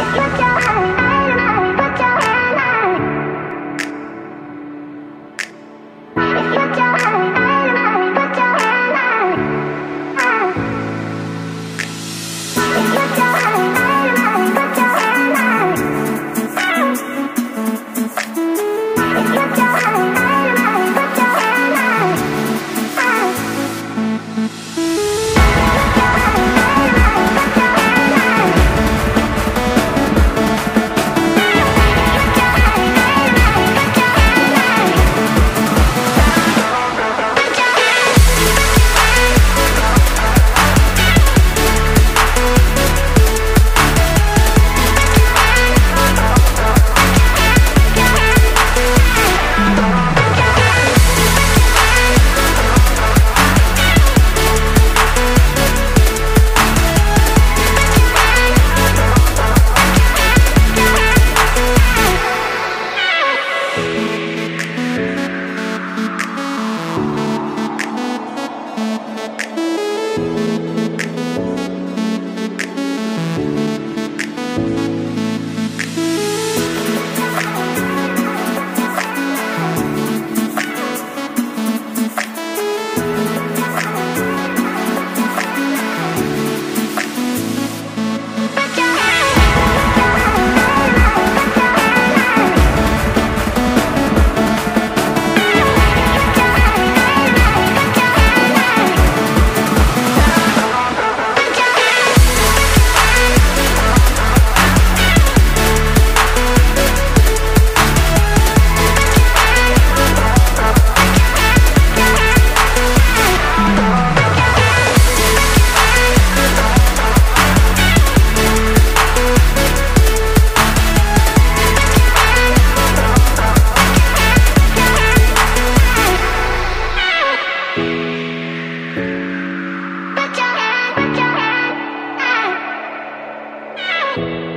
Check Put your put your